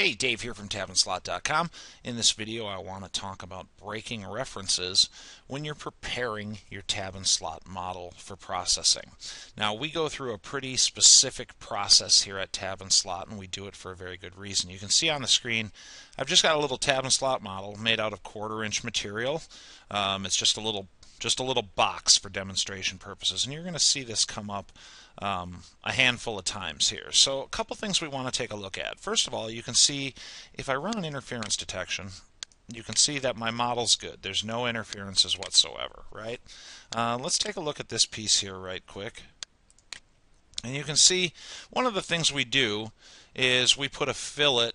Hey, Dave here from tabandslot.com. In this video, I want to talk about breaking references when you're preparing your tab and slot model for processing. Now, we go through a pretty specific process here at tab and slot, and we do it for a very good reason. You can see on the screen, I've just got a little tab and slot model made out of quarter inch material. Um, it's just a little just a little box for demonstration purposes. And you're going to see this come up um, a handful of times here. So a couple things we want to take a look at. First of all, you can see if I run an interference detection, you can see that my model's good. There's no interferences whatsoever, right? Uh, let's take a look at this piece here right quick. And you can see one of the things we do is we put a fillet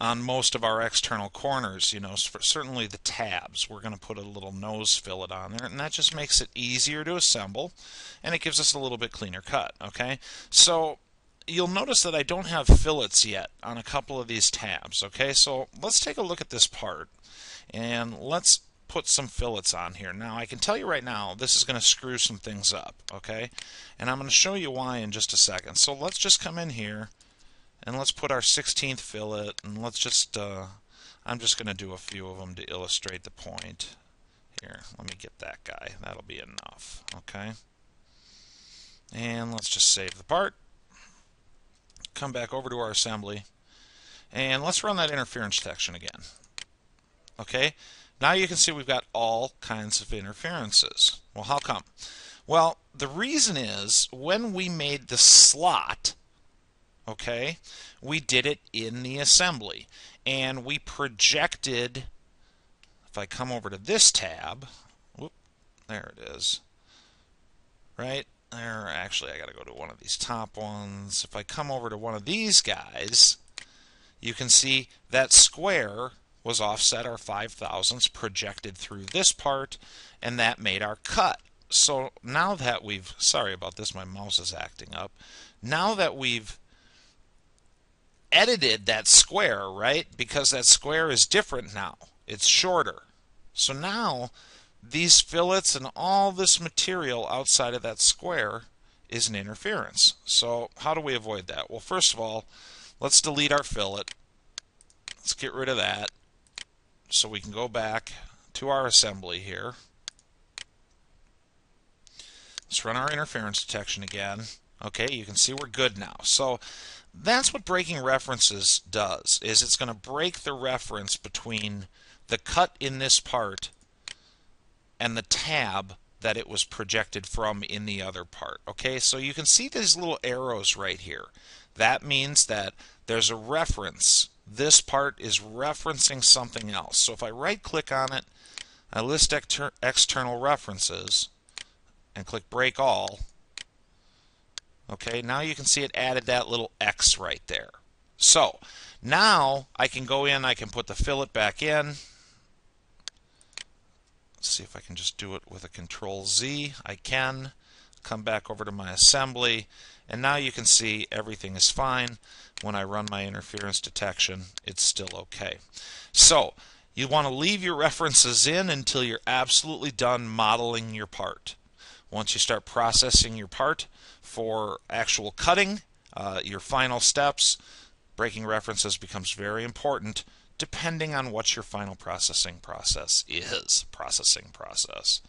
on most of our external corners, you know, certainly the tabs. We're going to put a little nose fillet on there, and that just makes it easier to assemble, and it gives us a little bit cleaner cut, okay? So you'll notice that I don't have fillets yet on a couple of these tabs, okay? So let's take a look at this part, and let's put some fillets on here. Now, I can tell you right now, this is going to screw some things up, okay? And I'm going to show you why in just a second. So let's just come in here, and let's put our 16th fillet, and let's just, uh, I'm just going to do a few of them to illustrate the point. Here, let me get that guy. That'll be enough, okay? And let's just save the part. Come back over to our assembly. And let's run that interference detection again. Okay, now you can see we've got all kinds of interferences. Well, how come? Well, the reason is when we made the slot, okay, we did it in the assembly. And we projected, if I come over to this tab, whoop, there it is, right? There, actually, I got to go to one of these top ones. If I come over to one of these guys, you can see that square was offset our 5 thousandths projected through this part, and that made our cut. So now that we've, sorry about this, my mouse is acting up. Now that we've edited that square, right? Because that square is different now. It's shorter. So now these fillets and all this material outside of that square is an interference. So how do we avoid that? Well, first of all, let's delete our fillet. Let's get rid of that so we can go back to our assembly here. Let's run our interference detection again. Okay, you can see we're good now. So that's what breaking references does, is it's going to break the reference between the cut in this part and the tab that it was projected from in the other part. Okay, so you can see these little arrows right here. That means that there's a reference. This part is referencing something else. So if I right click on it, I list exter external references and click break all, Okay, now you can see it added that little X right there. So now I can go in, I can put the fillet back in. Let's see if I can just do it with a control Z. I can. Come back over to my assembly and now you can see everything is fine. When I run my interference detection, it's still okay. So you want to leave your references in until you're absolutely done modeling your part. Once you start processing your part for actual cutting, uh, your final steps, breaking references becomes very important depending on what your final processing process is. Processing process.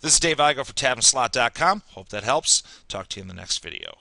This is Dave Igo for tabandslot.com. Hope that helps. Talk to you in the next video.